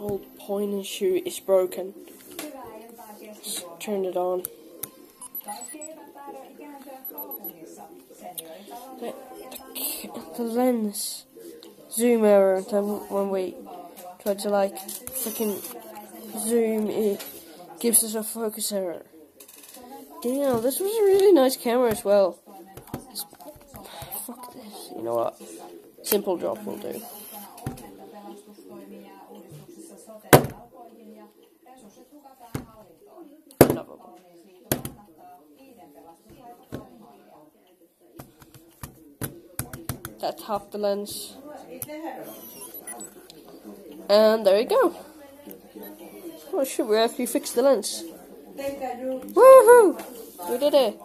whole point and shoot is broken. Just turn it on. The, the, the lens zoom error when we try to like freaking zoom it gives us a focus error. Damn, this was a really nice camera as well. It's, fuck this. You know what? Simple drop will do. That's half the lens. And there you go. Oh shit, we actually fixed the lens. Woohoo! We did it.